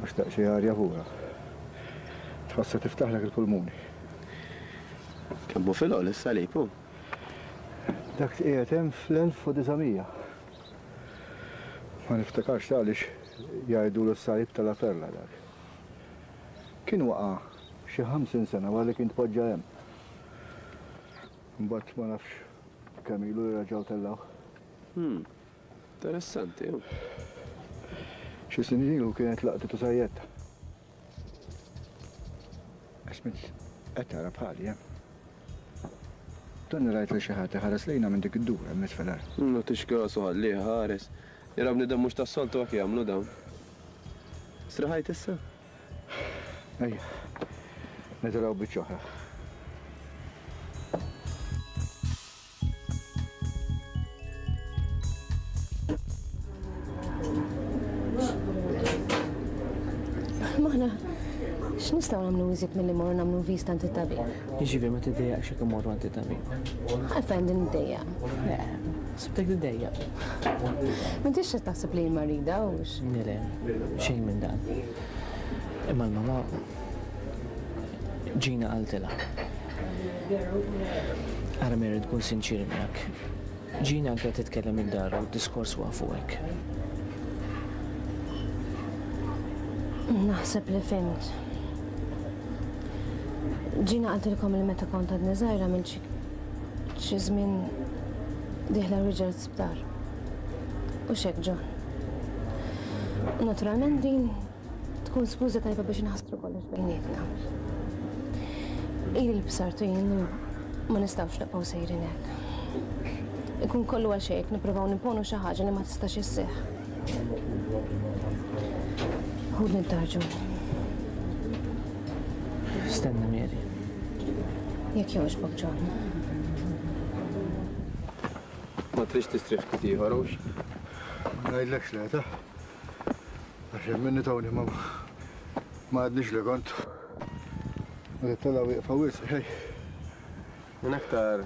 Ma xtaqx xi arja pura. Tħossha tiftaħlek il-pulmuni. Ġabbu fil-għol is-salib hu. Dak tqiegħed hemm fl-1900. Ma niftakarx għaliex jgħidulu s-salib ta' La Perla dak. Kien waqa' xi ħamsin sena wara li kien tpoġġa hemm. Imbagħad ma nafx kemm ilu li reġgħu tellgħuh. Interessanti, hu. Xi snin ilu kienet laqtet u sajjettha. Esmint, qed tara bħali, eh? Donni rajt lil xi ħadd iħares lejna minn dik id-dura hemm isfel ara. M'għatix kasu ħallieha ħares. Jara bniedem mhux tas-soltu hekk jagħmlu dawn. Striħajt issa? Ejja, nitilgħu biċċa oħra. Maħna, x'nistgħu nagħmlu iżjed milli morru nagħmlu viż tant it-tabib? Jiġifieri ma tiddejjaqx jekk imorru għand it-tabib. Għalfejn din id-dejja? Le, sibtek tiddejja. M'intix qed taħseb li marida u Le, xejn minn dan. Imma l-mama Gina qaltilha. Ara Mary tkun sinċier miegħek. Gina anke qed titkellem id-dar u d-diskors waqfu hekk. Naħseb li fimt. Gina qaltilkom li meta kont għadni żgħira minn xi żmien diħla riġel sptar. U xek ġon. Naturalment din Tkun skuża tajba biex inħassru kollox bejnietna. Hi li l-bsartu jien ma nistgħux nibqgħu sejrin hekk. Ikun kollu għal xejn nippruvaw nimponu xi ħaġa li ma tistax isseħħ. Hu niddarġu. Stenna Mary. Jekk jogħġbok John. Ma trix tistrieħ ftit ieħor hux? Ngħidlekx le ta'. Għax hemm minni tawni ma ma għadniex li kont. Għadet tala wieqfa wisq xej. Minn aktar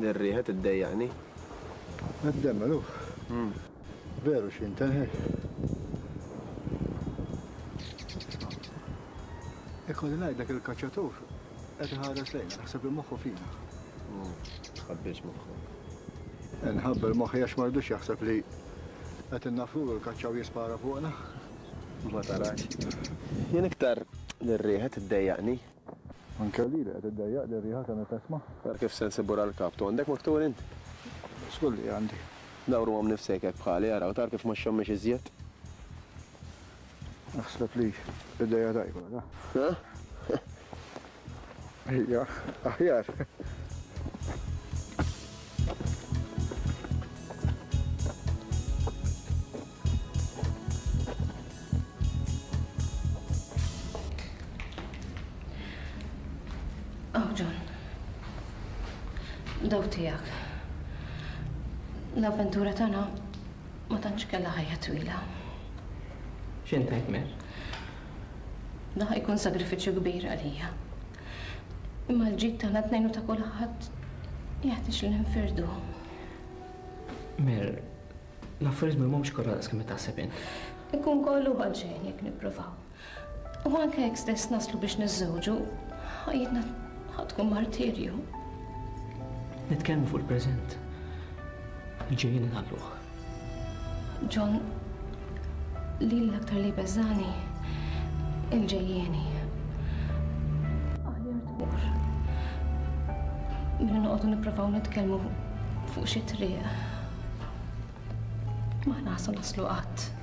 dir-riħa tiddejjaqni. Għad-demm għaluf. Veru x'inten hej. Ikolli ngħidlek il-kaċċatur qed iħares lejna naħseb li moħħu fina. Tħabbirx moħħu. Inħabber moħħi għax ma rridux jaħseb li Qed innaffru u l-kaċċaw jispara fuqna. Ma tarax. Jien iktar li r-riħa tiddejjaqni. Anke lili qed iddejjaqli r-riħa ta' meta isma'. Ara kif se nsibu ra l-kap. Tu għandek maktur int? Żgur li għandi. Dawruhom nifsejk hekk bħali, ara u tara kif ma xxommiex iżjed. Naħseb li ideja tajba, ra. Ħa? Ejja, aħjar. Oh, John. Daw tijak. L-avventura tana ma tantx kella ħajja twila. X'intajt mer? Da ħajkun sagrifiċċju kbir għalija. Imma l-ġid tagħna t-tnejn u ta' kulħadd jeħtieġ li ninfirduh. Mer, l-affarijiet ma jmurux kollha daqs kemm qed taħseb int. Ikun kollu għal xejn jekk nippruvaw. U anke jekk stess naslu biex niżżewġu, ħajjitna ħadd tkun martirju. Nitkellmu fuq il-preżent. Il-ġejjin inħalluh. John, li l-aktar li beżani il-ġejjeni. Aħjar tmur. Milli noqogħdu nipprovaw nitkellmu fuq xi triq. Maħna ħassu naslu qatt.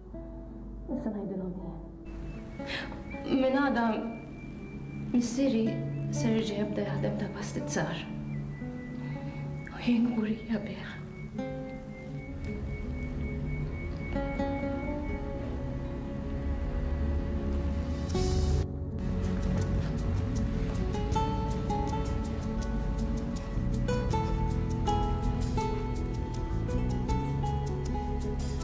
Nista' ngħidilhom jien. Minn għada missieri ser jerġa' jibda jaħdem ta' pastizzar. U jien kburija bih.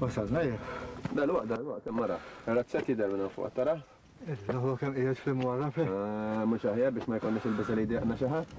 Wasalna jek. Dan waqt, dan waqt, mara. Razzet jider minna fuq, tara? Illa, huwa kemm qiegħed fl-imwarra fe. Eh, mhux aħjar biex ma jkollniex il-bisa li jdejqna xi ħadd.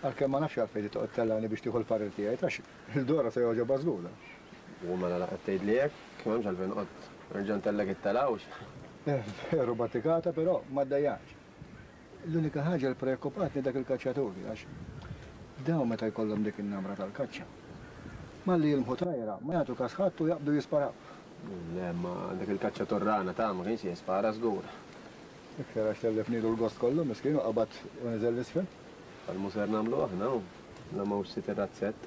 Għalkemm ma nafx għalfejn trid toqgħod tellgħani biex tieħu l-parir tiegħi, għax lil Dora se jogħġobha żgur dan. U mela la qed tgħidli hekk, m'hemmx għalfejn noqgħod nerġa' ntellgħek it-telgħux. Veru batikata, però ma ddejjaqx. L-unika ħaġa li ppreokkupatni dak il-kaċċaturi, għax dawn meta jkollhom dik in-namra tal-kaċċa, malli jilmħu tajra, ma jagħtu kas ħadd u jaqbdu jisparaw. Le, imma dak il-kaċċatur rana ta' ma kienx se jispara żgur. Iktar għax tellefnilu l-gost kollu, miskin, u qabad u niżel l-isfel. Bħal mhu ser nagħmlu aħna, u la m'hawnx sit ir-razzett.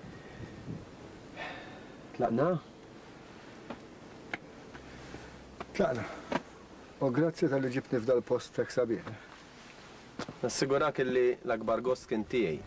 Tlaqna? Tlaqna. U grazzi talli ġibtni f'dal-post hekk sabiħ. Nassigurak illi l-akbar gost kien tiegħi.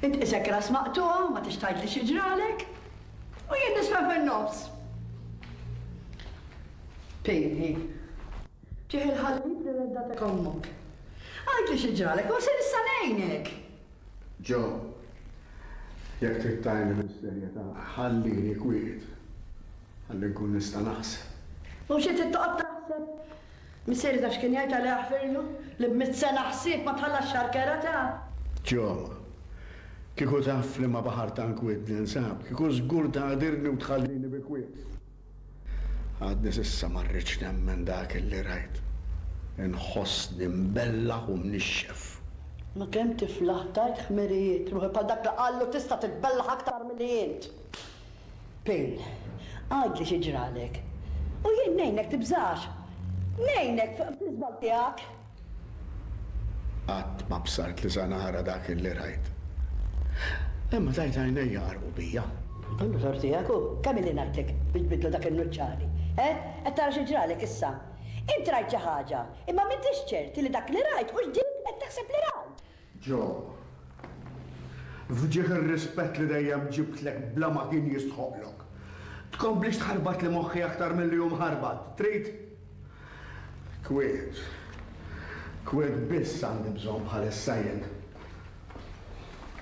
Int qisek ras maqtugħa, ma tridx tgħidli xi ġralek, u jien nisfen fin-nofs. Pini. Ġieħ il-ħalib li reddatek ommok. Għidli xi ġralek, forsi nista' ngħinek! Jo. Jekk trid tgħinni bis-serjetà, ħallini kwiet. Ħalli nkun nista' naħseb. Mhux int li toqgħod taħseb? Missieri taf x'kien jgħid għalih aħfirlu? Li b'mitt sena ħsieb ma tħallasx xahar kerha ta'. Ġewwa. Kieku taf f'liema baħar ta' nkwiet ninsab, kieku żgur tagħdirni u tħallini bi kwiet. Għadni s'issa ma rridx nemmen dak li rajt. Inħossni mbellah u mnixxef. Ma kemm tiflaħ tajt ħmirijiet. Ruħi bħal dak li qallu tista' titbellah aktar milli int. Bill, Għidli xi ġralek u jien ngħinek tibżax! Ngħinek fl-iżball tiegħek! Qatt ma bsart li sa nara dak li rajt. Imma tajt għajnejja għarqu bija. Kollu tort tiegħek hu! Kemm ili ngħidlek biex tbiddlu dak in-nuċċali? He? Qed tara xi ġralek issa? Int rajt xi ħaġa, imma m'intix ċert li dak li rajt hux dik li qed taħseb li rajt! Jo. F'ġieħ ir-rispett li dejjem ġibtlek bla ma kien jistħoqqlok, tkomplix tħarbatli moħħi aktar milli hu mħarbat, trid? Kwiet. Kwiet biss għandi bżonn bħalissa jien.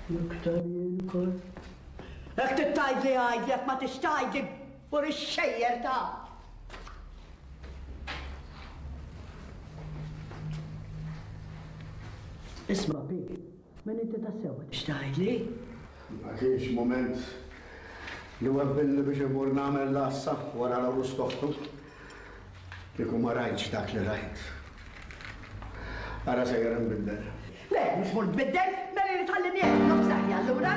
L-aktar jien ukoll. Jekk trid tgħidli għidli, jekk ma tridx tgħidli, Ur ix-xejjer ta' Isma' P, min inti tassew ma tridx tgħidli? Ma kienx mument li webbilni biex immur nagħmel l-għassa wara l-għarus t'oħtu. Kieku ma rajtx dak li rajt. Ara sejjer inbiddel. Le, mhux mur nbiddel, mela irid ħalli nieħu l-lok saħħi allura.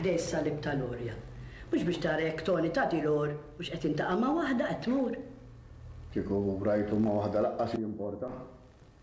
ħdej is-salib ta' Lorja. Mhux biex tara jekk Tony ta' Dilor mhux qed intaqa' ma' waħda qed tmur. Kieku rajtu ma' waħda laqqas jimporta.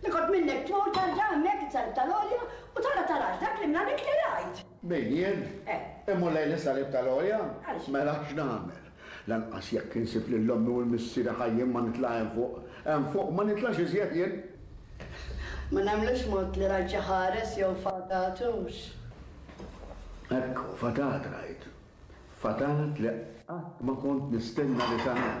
Niqgħod minnek tmur tarġa hemmhekk is-Salib tal-Għolja u tara tal-għaġ dak li mla nikli rajt! Min, jien? Eh. Immur lejn is-Salib tal-Għolja? Għaliex? Mela x'nagħmel? Lanqas jekk insib lil ommi u l-missieri ħajjin ma nitla' hemm fuq. Hemm fuq ma nitlax iżjed jien. Ma nagħmlux mod li rajt xi ħares jew fatat, hux? Ekku, fatat rajt. Fatat li qatt ma kont nistenna li tagħmel.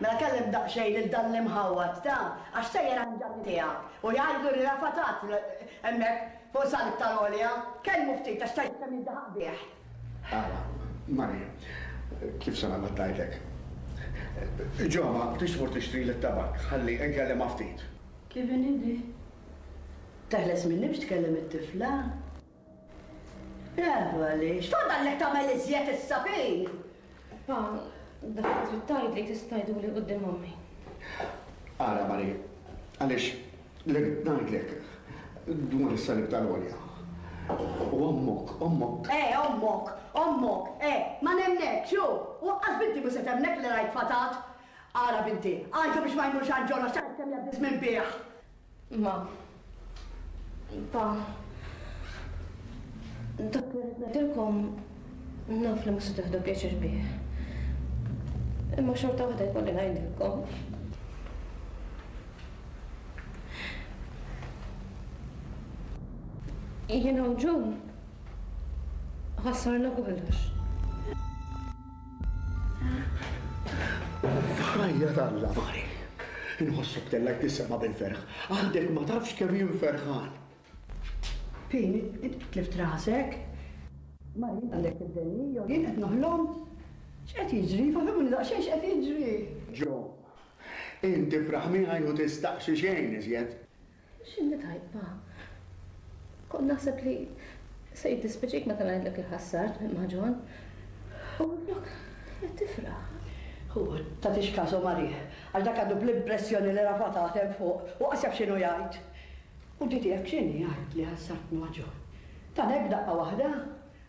Mela kellem daqsxejn lil dan l-imħawwad ta' għax sejjer għand Ġanni tiegħek u jgħidlu li rafatat hemmhekk fuq Salib tal-Għolja. Kellmu ftit għax tgħid kemm jiddaħaq bih. Ara, Mari, kif se nagħmel tgħidlek. Ġoma, tix tmur tixtrili t-tabakk, ħalli nkellimha ftit. Kif inhi di? Teħles minni biex tkellem it-tifla? Għadu għaliex, fadallek tagħmel iżjed is-sabin! Pa, dak li trid tgħidli tista' tgħiduli quddiem ommi. Ara, Mari, għaliex li rrid ngħidlek dwar is-salib tal-għolja. U ommok, ommok. Eh, ommok, ommok, eh, ma nemmnekx, hu, u għax binti mhux se temmnek li rajt fatat. Ara binti, għajtu biex ma jmurx għand Ġona x'għadd kemm jgħaddi żmien bih. Imma ta' dak li rrid ngħidilkom naf li mhux se tieħdu pjaċir bih. Imma xorta waħda jkolli ngħidilkom. Jiena u John ħassarna kollox. Ħajja t'Alla Mari! Inħossok tellgħet lis-sema bil-ferħ. Għadek ma tafx kemm jien ferħan! Pin, int tlift rasek? Mari, int għandek tibdilni jew jien qed noħlom? X'qed jiġri? Faħħamni daqsxejn x'qed jiġri! Joe, int tifraħ miegħi u tistaqsi xejn iżjed. X'inti tajba! Kont naħseb li se jiddispjaċik meta ngħidlek li ħassart minn ma' John. U minflok qed tifraħ. Hu tagħtix kasu Marie, għax dak għadu bl-impressjoni li rafa' taħt hemm fuq u qas jaf x'inhu jgħid. U di tiegħek x'inhi jgħid li ħassart ma' John? Tan hekk daqqa waħda?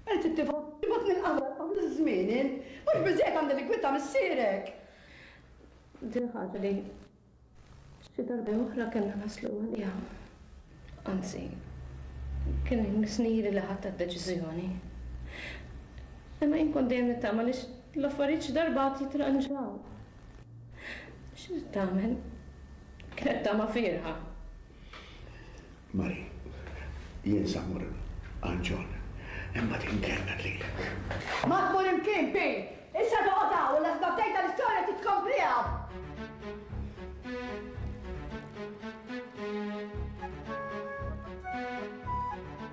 Qed tibgħatni l-qamar qabel iż-żmien int! Mhux biżżejjed għandi l-inkwit ta' missierek! Din ħaġa li Xi darba oħra kellna naslu għaliha, anzi, kien imissni ili li ħadt d-deċiżjoni. Imma jien kont dejjem nittama għaliex l-affarijiet xi darbat jitranġaw. X'irid tagħmel? Kienet tama fiergħa Mari, Jien sa mmur għand John, imbagħad inkella ngħidlilek. Ma tmur imkien, Pin! Issa toqgħod hawn u l-asbab tiegħi tal-istorja trid tkompliha!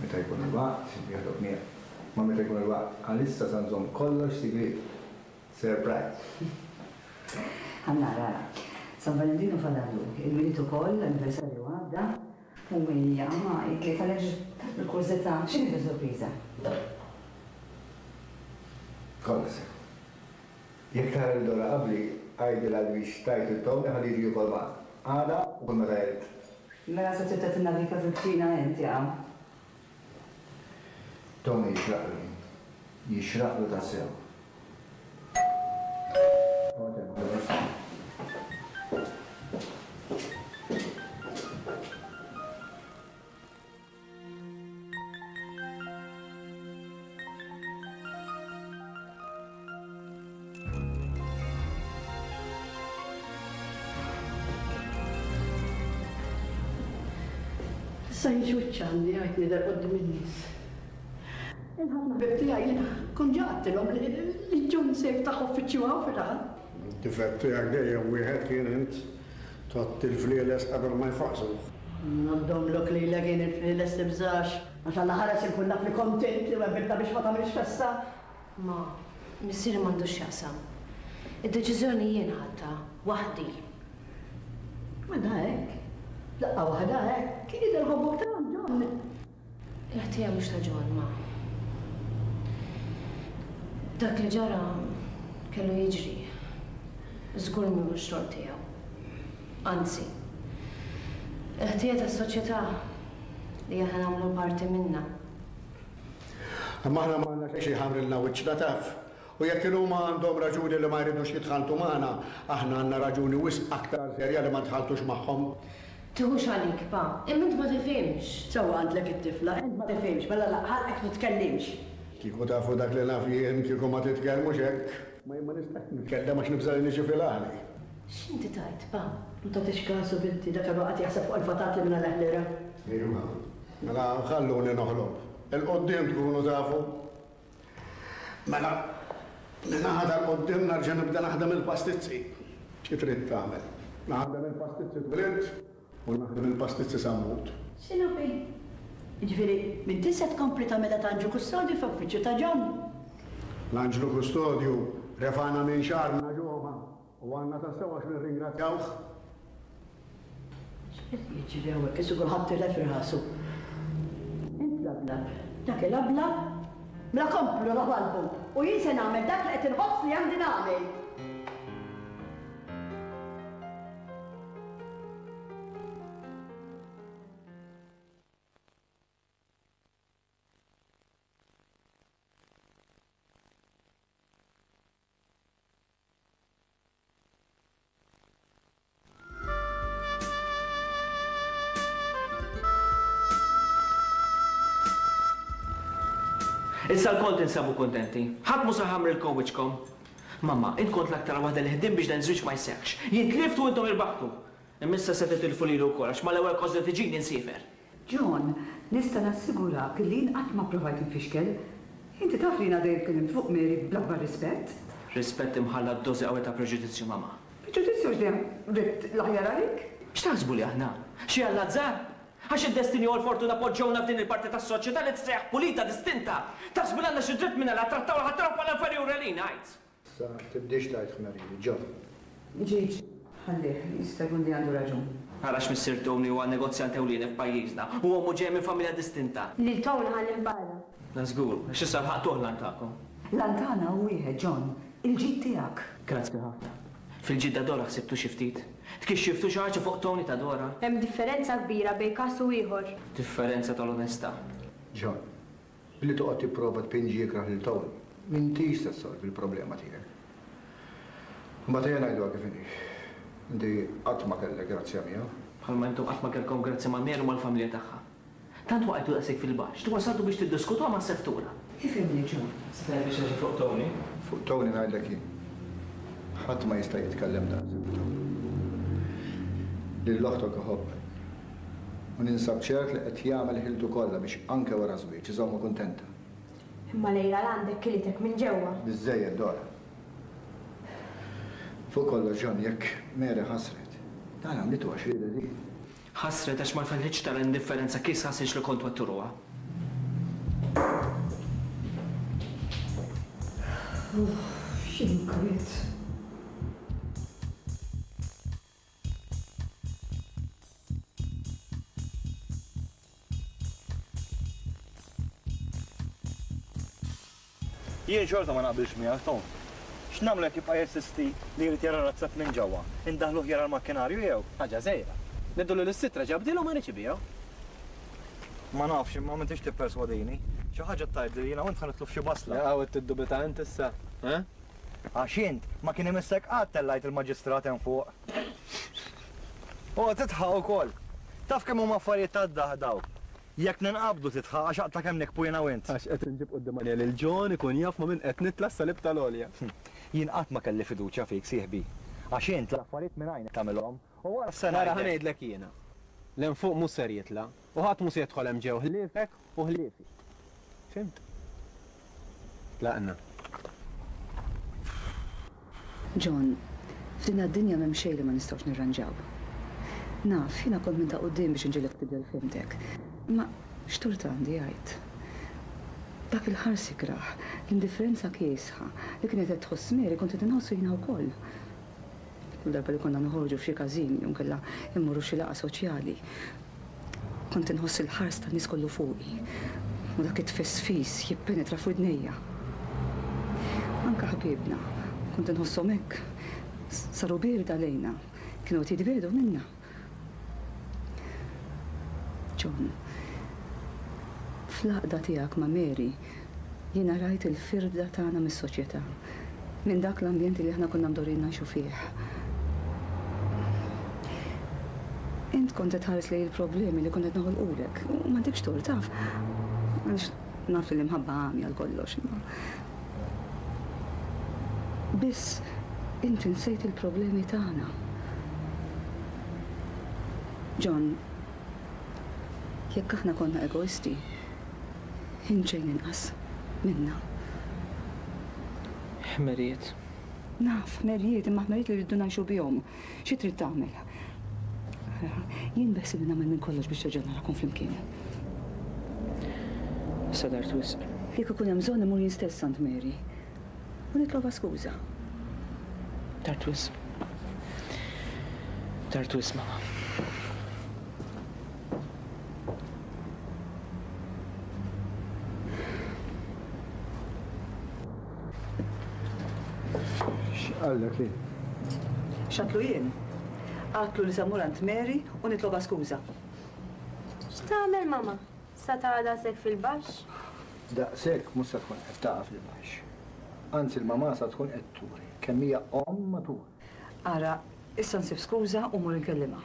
Meta jkun il-waqt, jogħġob nieqaf. Ma meta jkun il-waqt, għalissa sa nżomm kollox sigriet. Surprise! Ara, ara. San Valentinu f'għada għadu. Il-Milied ukoll, l-anniversarju għadda. U hija ma iklet għaliex bil-kurżità x'inhi dis-surpriża? Kollha sew. Jekk tara lil Dora qabli, għidilha li biex tgħid lil Tony ħalli jiġi jiekol ma' Ada u kull meta jrid. Mela se tibda tinnavika fil-kċina inti hawn? Tony jixraq l-ħin. Jixraqlu tassew. Oqgħod hemm ħares. Issa jiġi wiċċ għandi għid nidher quddiem in-nies. Il-ħafna ħbieb tiegħi jiena kont ġa għedtilhom li June se jiftaħ uffiċċju hawn f'Ilgħa. Id-difett tiegħek dejjem wieħed kien int. Tgħodd il-flieles qabel ma jfaqqsuh. Noddomlok lilek jien il-flieles tibżax. Għax Alla ħares inkun naf li kont int li wegħbitna biex ma tagħmilx festa. Ma missieri m'għandux x'jaqsam. Id-deċiżjoni jien ħadtha waħdi. Mela hekk. F'daqqa waħda hekk. Kien jidher iħobbok tant John. Il-ħtija mhux ta' John ma. Dak li ġara kellu jiġri. Żgur mhu x-xogħol tiegħu. Anzi. Il-ħtija tas-soċjetà li aħna nagħmlu parti minnha. Imma aħna ma għandna xejn xi jħarrilna wiċċna taf. U jekk ilhuma għandhom raġuni li ma jridux jitħalltu magħna, aħna għandna raġuni wisq aktar serja li ma ntħalltux magħhom. Tiħux għalik, pa. Imma int ma tifhimx. Sewwa għandlek it-tifla, int ma tifhimx, mela la, ħalqek titkellimx. Kieku tafu dak li naf jien, kieku ma titkellmux hekk. Ma jien ma nistax nitkellem għax nibża' li niġi fil-għali. X'inti tgħid, pa? Ma tagħtix kasu, binti, dak għadu qagħad jaħseb fuq il-fatat li minha l-eħlira. Iva. Mela ħalluni noħlob. Il-quddiem tkunu tafu. Mela, minn għada 'l quddiem nerġa' nibda naħdem il-pastizzi. Xi trid tagħmel? Naħdem il-pastizzi twielidt u naħdem il-pastizzi sa mmut. Sena B. Jiġifieri, m'intix se tkompli tagħmel għad Anġlu Kustodju fl-uffiċċju ta' John? L-Anġlu Kustodju refagħna minn xagħarna ġogħma. U għandna tassew għax nirringrazzjawh. X'qed jiġri hawnhekk? Issu kulħadd tilef rasu. Int lablab, dak ilablab? Mela komplu labalbu u jien se nagħmel dak li qed inħoss li għandi nagħmel. Issa lkoll tinsabu kuntenti. Ħadd mhu se ħamrilkom wiċċkom. Mamma, int kont l-aktar waħda li ħdimt biex dan iż-żwieġ ma jseħħx. Jien tlift u intom irbaħtu. Imma issa se titilfu lili wkoll għax mal-ewwel qosda li tiġini nsiefer. John, Nista' nassigurak li jien qatt ma pprovajt infixkel. Inti taf li jiena dejjem tkellimt fuq Mary bl-akbar rispett. Rispett imħallat b'dożi qawwi ta' preġudizzju, Mama. Preġudizzju għax dejjem ridt l-aħjar għalik? X'taħsbu li aħna? Xi alla azzar? Għax id-destini u l-fortuna poġġewna f'din il-parti tas-soċjetà li tissejjaħ pulita, distinta. Taħsbu li għandna xi dritt minn alla ttrattawna ħadd ieħor bħala inferjuri għalina, għid? Sa tibdiex tgħid ħmeriri. John. Ġiġ, ħallih, jista' jkun li għandu raġun. Ara x'missier Tony huwa negozjant ewlieni f'pajjiżna u ommu ġejja minn familja distinta. Lil Tony ħallih barra. Dan żgur, għax issa lħaqtuh l-għan tagħkom. L-għan tagħna hu wieħed, John, il-ġid tiegħek. Grazzi ħafna. Fil-ġid ta' Dora ħsibtu xi ftit? Tkixxiftu xi ħaġa fuq Tony ta' Dora? Hemm differenza kbira bejn każ u ieħor. Differenza tal-onestà. John. Billi toqgħod tipprova tpinġi ikrah lil Towen, m'intix se ssolvi l-problema tiegħek. Imbagħad ejja ngħiduha kif inhi, inti qatt ma kellek grazzja miegħu. Bħalma intom qatt ma kellkom grazzja ma' Mary u mal-familja tagħha. Tant waqajtu daqshekk fil-baxx, li wasaltu biex tiddiskutuha mas-seftura. Ifhimni, John. Se tgħidli xi ħaġa fuq Tony? Fuq Tony ngħidlek jien. Ħadd ma jista' jitkellem daqs Tony. Lil oħtok iħobb. u ninsab ċert li qed jagħmel ħiltu kollha biex anke wara ż-żwieġ iżommha kuntenta. Imma Lejla l-għandek kilitek minn ġewwa. Biżżejjed Dora. Fuq kollox John, jekk Mary ħassret, dan għamlitu għax riedet hi. Ħassret għax ma fetħitx tara l-indifferenza kif sħassitx li kont wegħdtu ruħha. Uff, x'inkwiet. Jien xorta ma naqbilx miegħek Tom. X'nagħmlu jekk jibqa' jesisti li jrid jara razzett minn ġewwa? Indaħluh jara l-makkinarju jew? Ħaġa żgħira. Ngħidu li l-issi treġa' bdilha u ma jridx ibigħu. Ma nafx, imma m'intix tipperswadini. Xi ħaġa tgħidli li jiena u int ħa nidħlu f'xi basla. Għawed tiddubita int issa? Eħ? Għax int, ma kien imissek qatt tellajt il-Maġistrat hemm fuq. Oqgħod idħaq ukoll. Taf kemm huma affarijiet tad-daħq dawn. Jekk ninqabdu tidħaq għax aqta' kemm nikbu jiena u int. Għax qed inġib quddiem għajnejja lil John ikun jaf ma' min qed nitla' s-salib tal-għolja. Jien qatt ma kelli fiduċja fik, sieħbi. Għax int, l-affarijiet minn għajnek tagħmilhom u wara se ngħidlek. Ara ħa ngħidlek jiena. L-hemm fuq mhux ser jitla'. U ħadd mhu se jidħol hemm ġew ħliefek u ħliefi. Fhimt? Tlaqna. John, f'dinha d-dinja m'hemm xejn li ma nistgħux nirranġaw. Naf, jiena kont minn ta' quddiem biex inġilek tibdel fehmtek. Imma x'tort għandi għid? Dak il-ħars ikrah, l-indifferenza kiesħa, li kienet qed tħoss Mary kont qed inħossu jiena wkoll. U darba li konna noħorġu f'xi każin jew inkella mmorru f'xi laqgħa soċjali, kont inħoss il-ħars tan-nies kollu fuqi u dak it-tfisfis jippenetra f'widnejja. Anke ħbiebna, kont inħosshom hekk, saru bierda lejna, kienu qed jitbiegħdu minna John, Fl-għaqda tiegħek ma' Mary, jiena rajt il-firda tagħna mis-soċjetà, minn dak l-ambjent li aħna konna mdorrijin ngħixu fih. Int kont qed tħares lejn il-problemi li kont qed noħolqulek, u m'għandekx tort, taf, għaliex Naf li l-imħabba għami għal kollox, imma biss int insejt il-problemi tagħna. John, jekk aħna konna egoisti, int xejn inqas minna. Ħmerijiet. Naf, ħmerijiet, imma ħmerijiet li rridu ngħixu bihom. Xi trid tagħmel? Jien beħsieb nagħmel minn kollox biex terġa' narakom flimkien. Sadar twisq. Jekk ikun hemm bżonn imur jien stess għand Mary u nitlobha skuża. Tard wisq. Tard wisq, Mama. X'qallek hi? X'għadtlu jien? Għadtlu li se mmur għand Mary u nitlobha skuża. X'tagħmel mama? Sa taqa' daqshekk fil-baxx? Daqshekk mhux se tkun qed taqa' fil-baxx. Anzi l-mamà sa tkun qed turi kemm hija omm matur. Ara, issa nsib skuża u mmur inkellimha.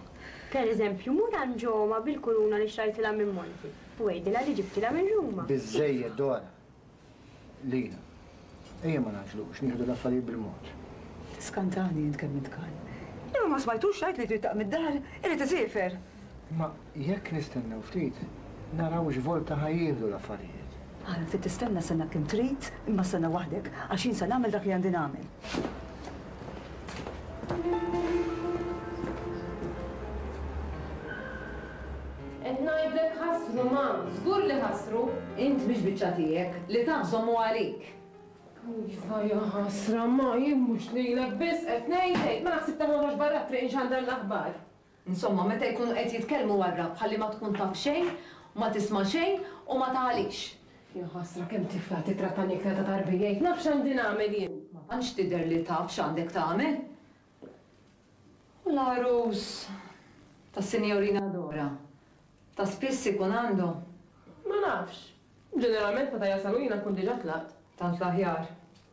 Per eżempju, mur għand Jooma bil-kuruna li xtrajtilha minn Monti u għidilha li ġibtilha minn Ruma. Biżżejjed Dora, Lina, Ejja ma ngħaġlux, nieħdu l-affarijiet bil-mod. Tiskantani int kemm int kal. Imma ma smajtux jgħid li jtrittaq mid-dar, irid isiefer! Imma jekk nistennew ftit, naraw x'volta ħa jieħdu l-affarijiet. Ara, trid tistenna sena kemm trid, imma stenna waħdek, għax jien se nagħmel dak li għandi nagħmel. Qed ngħidlek ħasru Mom, żgur li ħasru! Int mhix biċċa tiegħek, li taħżhom hu għalik. Iva ja ħasra Ma, jien mhux lilek biss qed ngħid, għid, ma naħsib ta' Mom għax barra t-triq inxandar l-aħbar. Insomma, meta jkunu qed jitkellmu għarrab ħalli ma tkun taf xejn, ma tisma' xejn u ma taħalix. Jaħasra kemm tifla tittrattani iktar ta' tarbijajt, naf x'għandi nagħmel jien. Ma tantx tidher li taf x'għandek tagħmel. U l-għarus tas-Sinjorina Dora, ta' spiss ikun għandhom? Ma nafx. Ġeneralment meta jasal u jiena nkun diġà tlaqt. Tant l-aħjar.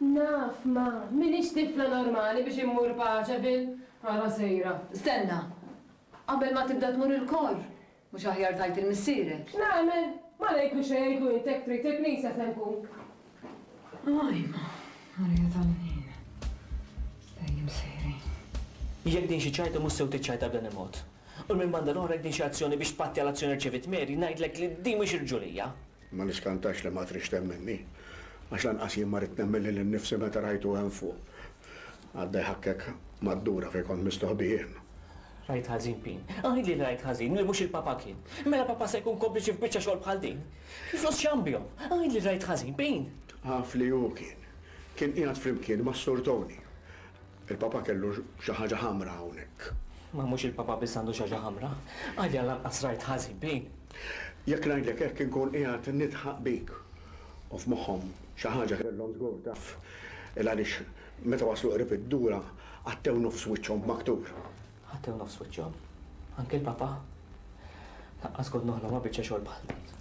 Naf, ma m'iniex tifla normali biex immur b'għaġebil ara sejra. Stenna! Qabel ma tibda tmur il-korr, mhux aħjar tgħid lil missierek? Nagħmel! Ma ngħidlu xejn ngħidlu int hekk trid hi b'Lisa se nkun. Ajma! Għalija tal-għnien. Dejjem sejrin. Jekk din xi ċajta mhux sew tiċċajta b'dan il-mod. U l-minn banda l-oħra jekk din xi azzjoni biex tpatti għal azzjoni rċeviet Mary, ngħidlek li din mhix irġulija. Ma niskantax li ma tridx temminni, għax lanqas jien ma ridt nemmen lili nnifsi meta rajtu hemm fuq għadda jħakkek mad-dura fejn kont mistoħbi jien. Rajt ħażin, Pin. Għidli li rajt ħażin u li mhux il-Papa kien. Mela Papa se jkun kompliċi f'biċċa xogħol bħal din? Il-flus x'għan bihom? Għidli li rajt ħażin, Pin! Af li hu kien. Kien qiegħed flimkien mas-Sur Toni. Il-Papa kellu xi ħaġa ħamra hawnhekk. Ma mhux il-Papa biss għandu xi ħaġa ħamra. Għalja lanqas rajt ħażin bejn. Jekk ngħidlek hekk inkun qiegħed nidħaq bik. U f'moħħhom xi ħaġa kellhom żgur taf. Il-għaliex meta waslu qrib id-dura għattew nofs wiċċhom b'maktur. Ħadd u nofs wiċċhom. Anke l-Papa. Lanqas kont noħlom ma' biċċa xogħol bħal dik.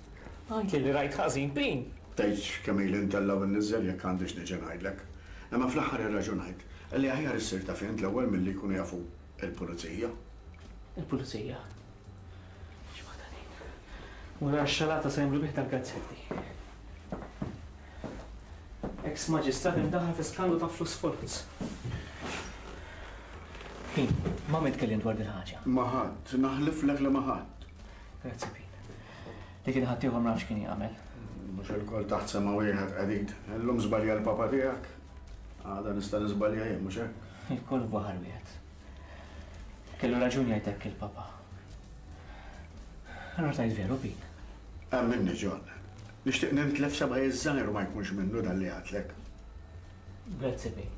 Għidli li rajt ħażin, Pin! Tgħidx kemm ili ntella' u nniżżel jekk għandix niġi ngħidlek. Imma fl-aħħar irraġunajt li aħjar issir taf int l-ewwel milli jkunu jafu l-Pulizija. Il-Pulizija? X'bagħad għalin. Wara x-xalata se jagħmlu bih dal-gazzetti. Eks Maġistrat indaħal fi skandlu ta' flus foloz. Pin, ma' min tkellimt dwar dil-ħaġa? Ma' ħadd, naħliflek li ma' ħadd. Grazzi Pin. Li kien ħadd ieħor ma nafx kien jagħmel. Mhux ilkoll taħt sema wieħed qegħdin. Illum żbalja l-papa tiegħek, għada nista' niżbalja jien, mhux hekk? Ilkoll f'baħar wieħed. Kellu raġun jgħid hekk il-Papa. Allura tgħid veru Pin. Għamminni John. Nixtieq nintlef seba' jiżżajr u ma jkunx minnu dan li għatlek. Grazzi Pin.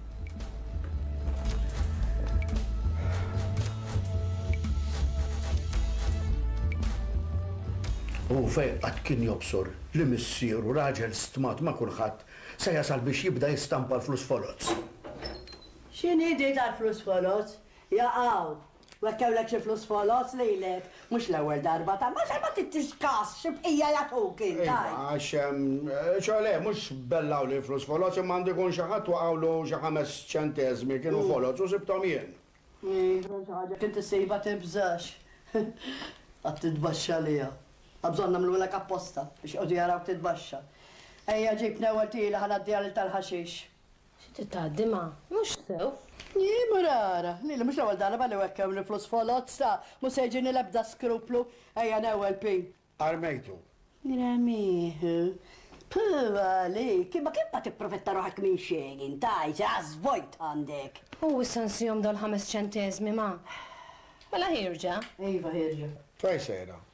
U fej qatt kien jobsor li missieru raġel stmat ma' kulħadd se jasal biex jibda jistampa l-flus foloz. X'inhi di tal-flus foloz? Jaqaw! Wettewlek xi flus foloz lilek? Mhux l-ewwel darba ta' ma xejn ma tittix kas xi bqija jagħtuk int, Iva, għid! għax hemm, ċoe le, mhux bellawli l-flus foloz imma għandu jkun xi ħadd waqgħulu xi ħames ċenteżmi kienu foloz u sibthom jien. Iva, xi ħaġa kif tissibha tibżax. Qatt titbaxxa għaliha. Ha bżonn nagħmluwlek apposta biex iqogħdu jarawk titbaxxa. Ejja ġibni ewwel tieli ħa ngħaddiha lil tal-ħaxix. Xi trid tgħaddi ma mhux sew. Jii murara! Lili mhux l-ewwel darba li wekkewni flus foloz sa mhux se jġini l-ebda skruplu. Ejja newwel pi. Armejtu. Niremih. Puh għalik! Imma kemm ma tipprofetta ruħek minn xejn int, għaj, xi ħass vojt għandek! U issa nsihom dal-ħames ċenteżmi ma. Mela ħierġa. Iva ħierġa. Fejn sejra?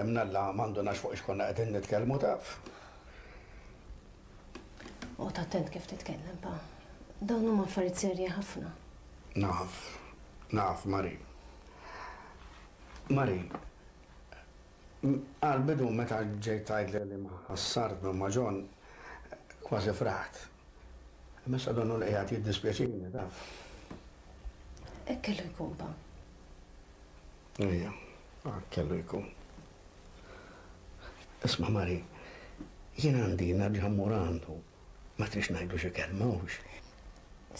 Imn Alla ma ndunax fuq x'konna qegħdin nitkellmu taf. Qgħod attent kif titkellem pa. Dawn huma affarijiet serji ħafna. Naf, naf Mari. Mari, għal bidu meta ġejt tgħidli li ma ħassart minn ma John, kważi fraħt. Imma sa donnu li qiegħed jiddispjaċini taf. Hekk kellu jkun pa. Ejja, hekk kellu jkun. Isma' Mari, jien għandi nerġa' mmur għandu, ma tridx ngħidlu xi kelma hux?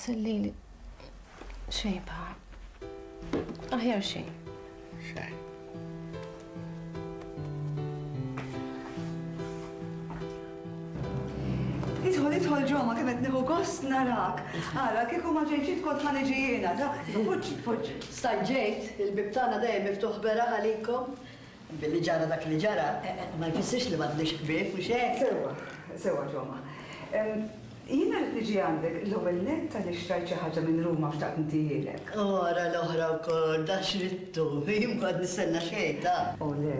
Sellili, xejba. Aħjar xejn. Xejn. Idħol, idħol ġo, ma kemm qed nieħu gost narak. Ara, kieku ma ġejtx int kont ħa niġi jiena, ta, poġġi, poġġi. Stajt ġejt, il-bieb tagħna dejjem miftuħ beraħ għalikom. Billi ġara dak li ġara, ma jfissirx li m'għandniex qbil, mhux hekk? Sewwa, sewwa ġo, ma. Jiena rrid niġi għandek l-ewwel nett talli xtrajt xi ħaġa minn Ruma xtaqt ntihielek. U ara l-oħra wkoll, dan x'ridtu? Jien ma kont nistenna xejn da. O le,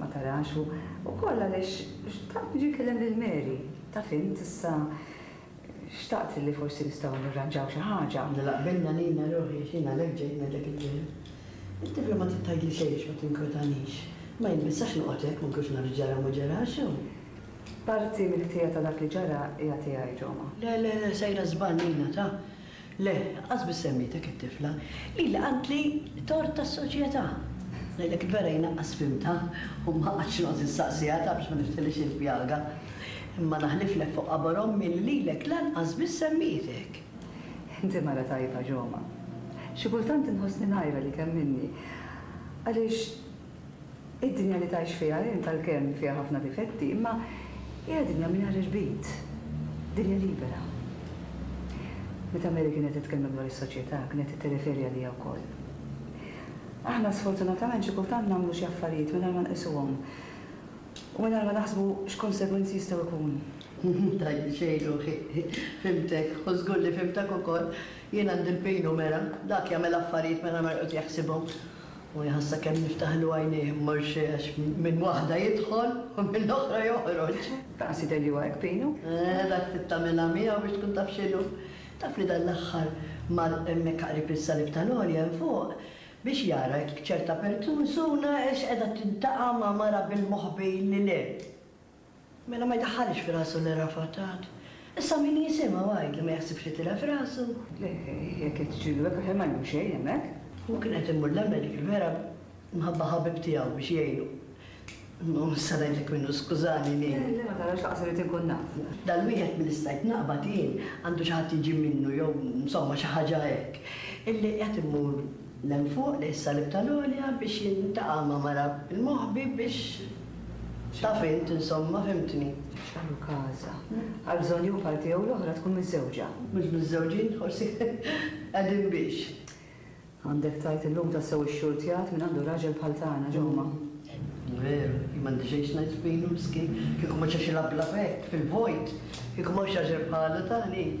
ma tarax, u wkoll għaliex xtaqt niġi nkellem lil Mary. Taf int, issa xtaqt illi forsi nistgħu nirranġaw xi ħaġa. Mela qbilna lilna ruħi għax jien għalhekk ġejt ngħidlek il-kliem. It-tifla ma trid tgħidli xejn biex ma tinkwietanix. Imma jien m'nistax noqgħod hekk ma nkunx naf x'ġara u ma ġarax, jew? Parti mill-ħtija ta' dak li ġara hija tiegħi, Joma. Le, le, le, sejra żball, Nina, ta. Le, qas biss semmietek it-tifla. Hi li qandt li tort tas-soċjetà. Ngħidlek il-vera jien anqas fhimtha u ma qgħadtx noqgħod insaqsiha, taf biex ma niftilhiex il-pjaga. Imma naħliflek fuq qabor ommi li lilek lanqas biss semmietek. Inti mara tajba, Joma. Xi kultant inħossni ngħira li kemm minni għaliex. Id-dinja li tgħix fiha int għalkemm fiha ħafna difetti imma hija dinja mingħajr irbit, dinja libera. Meta Mary kienet qed tkellmek dwar is-soċjetà kienet qed tirreferi għalija wkoll. Aħna sfortunatament xi kultant nagħmlu xi affarijiet mingħajr ma nqisuhom u mingħajr ma naħsbu x'konsegwenzi jistgħu jkunu. Tajt xejn ruħi, fhimtek, u żgur li fhimtek ukoll. Jien għandi l-pain u Mera, dak jagħmel affarijiet mingħajr ma joqgħod jaħsibhom. U jħassha kemm jiftaħlu għajnejh immorxi għax minn waħda jidħol u mill-oħra joħroġ. Daqs jidher li huwa hekk bejnu. Eh, dak trid tagħmilha miegħu biex tkun taf x'inhu. Taf li dan l-aħħar mar hemmhekk qrib is-Salib tal-Għolja hemm fuq biex jara jekk ċerta perzunsuna hiex qiegħda tintaqa' ma' mara bil-moħbi li le. Mela ma jdaħħalx f'rasu li rafa' t-taħt. Issa min jisimgħu għid li ma jaħsibx li tilef rasu? Le, jekk qed tiġrilu hekk aħjar ma nagħmlu xejn hemmhekk. Hu kien qed imur l-Amerika vera mħabba ħabib tiegħu biex jgħinu. Imma m'issa ngħidlek min hu, skużani li. Le, le, ma tarax lanqas irrid inkun naf. Dal-wieħed milli stajt naqbad jien għandu xi ħadd jiġi minnu jew, insomma, xi ħaġa hekk. Illi qed imur. L-hemm-fuq li s-salib tal-għolja biex jiltaqa' ma' mara l-moħbi biex taf int insomma fhimtni. X'għalu każa. Għal bżonn jew parti jew l-oħra tkun miżżewġa. Mhux miżżewġin forsi qegħdin biex. Għandek tgħid illum tassew ixxurtjat min għandu raġel bħal tagħna ġewma. Veru, jien m'għandi xejn x'ngħid f'Pinu miskin. Kieku ma ġiex ilablab hekk fil-vojt. Kieku m'hawnx raġel bħalu ta' ngħid.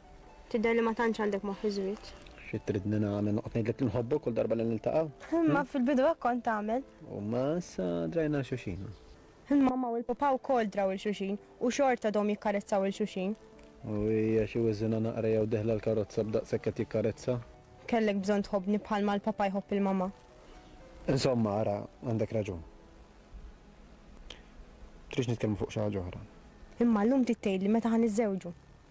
Tidher li ma tantx għandek moħħ iż-żwieġ. Xi tridni nagħmel, noqgħod ngħidlek li nħobbok kull darba li niltaqgħu? Imma fil-bidu hekk kont tagħmel. U ma issa drajna xulxin. Il-mamma u l-papà wkoll draw 'il xulxin u xorta dhom jikkarezzaw 'il xulxin. U hija xi wiżinha naqra jew deħla l-karozza b'daqshekk qed jikkarezza? Kellek bżonn tħobbni bħalma l-papà jħobb il-mamà. Insomma, ara, għandek raġun. Tridx nitkellmu fuq xi ħaġa oħra? Imma llum trid tgħidli meta ħa niżżewġu.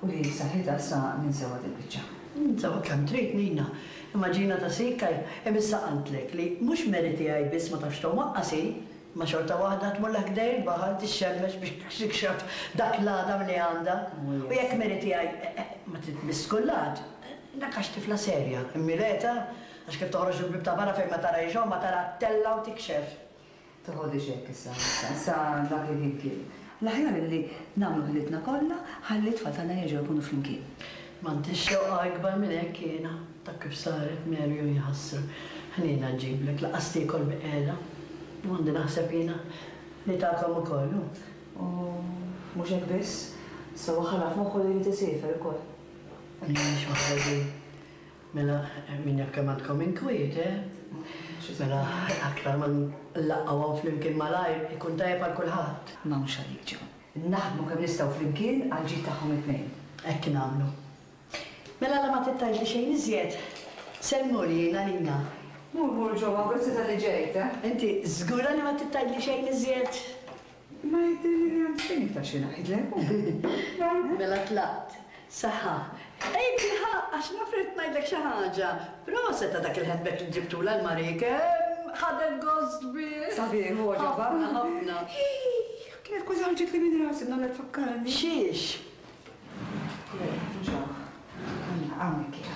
U li saħħitha sa ninsewha dil-biċċa. Ninsewha kemm trid, Nina. Imma Gina ta' sik, Tajjeb, hemm issa għandlek li mhux Mary tiegħi biss ma tafx tgħum anqas hi, imma xorta waħda tmur la ħdejn il-baħar tixxemmex biex tikxef dak l-għadam li għandha. U jekk Mary tiegħi ma trid tmiss kullat, dak għax tifla serja, immiletha, għax kif toħroġ il-bieb ta' barra fejn ma tara hi xogħol ma tara ttella' u tikxef. Toħodhiex hekk issa, issa dak li kien kien. L-aħjar li nagħmlu ħilitna kollha ħalli t-tfal tagħna jerġgħu jkunu flimkien. M'għandix xewqa ikbar minn hekk jiena, ta' kif saret Mary u jħassru. Ħniena ġġiblek, lanqas tiekol bi qiegħda. U għandi naħseb jiena li tagħkom ukoll, hu? U mhux hekk biss, sewwa ħalla f'moħħu li inti siefer ukoll. Mhijiex waħda din. Mela, min jaf kemm għandkom inkwiet, eh? Mela, aktar ma nlaqqgħuhom flimkien malajr, ikun tajjeb għal kulħadd. M'hawnx għalik, Joe. Naħdmu kemm nistgħu flimkien għall-ġid tagħhom it-tnejn. Hekk nagħmlu. Mela la ma trid tgħidli xejn iżjed? Se mmur jien, Alina. Mur, mur, Joe, ma grazzi talli ġejt, eh? Inti żgura li ma trid tgħidli xejn iżjed? Imma jidhirli li għandi xejn iktar xi ngħid, le? Mela tlaqt. Saħħa. Għidt il-ħaqq għax naf li rrid ngħidlek xi ħaġa. Proset ta' dak il-handbag li ġibtula l-mari, kemm ħadet gost bih! Sabiħ, għoġobha? Ħafna, ħafna. Hi, kienet kważi ħarġitli minn rasi b'dan li tfakkarni. Xiex? Ġo, Anna, hawnhekk hi.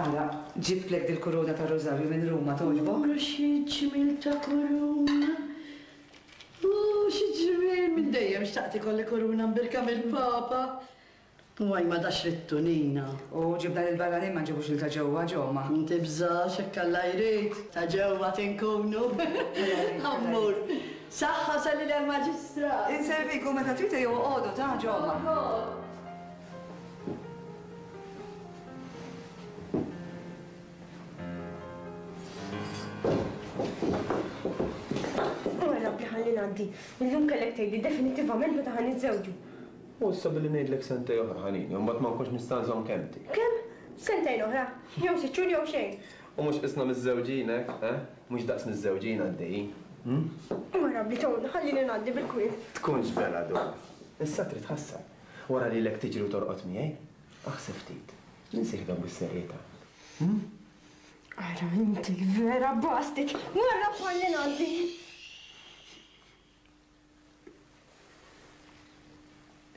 Ara, ġibtlek dil-kuruna tar-Rużarju minn Ruma, togħġbok? Mhux jiġi mil ta' kuruna. Ooh, xi ġmiel! Minn dejjem xtaqt ikolli kuruna mbirka mill-Papa. U ajma da x'ridt tunina! U ġibna lill-barranin ma nġibux lil ta' ġewwa, Ġoma? Tibżax, hekk Alla jrid. Ta' ġewwa se nkunu. Ammur, saħħa u salli għall-Maġistrat! Inservikom meta trid ejjew oqogħdu, ta' Ġoma? Ukoll. Ora rabbi ħalli ngħaddi. Illum kellek tgħidli definittivament meta ħa niżżewġu. U issa billi ngħidlek sentej oħra ħanini u mbagħad ma nkunx nista' nżomm kelmti. Kemm? Sentejn oħra? Jew sitt xhur jew xejn. U mhux qisna miżżewġin hekk, eh? Mhux daqs miżżewġin għaddejjin, hm? Ora rabbi Tony, ħallini ngħaddi bil-kwiet. Tkunx bela Dora. Issa trid tħassar. Wara lilek tiġri u torqod miegħi? Aħseb ftit. Min se jieħdhom bis-serjetà? Ara inti vera bastik! Marrab ħalli ngħaddi!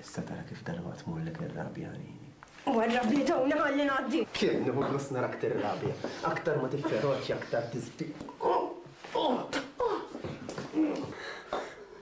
Issa tara kif dalwaqt tmurlek ir-rabja għalini. U għarrabni tawni ħalli ngħaddi! Kemm nieħu gost narak tirrabja. Aktar ma tifferoċja aktar tiżdied.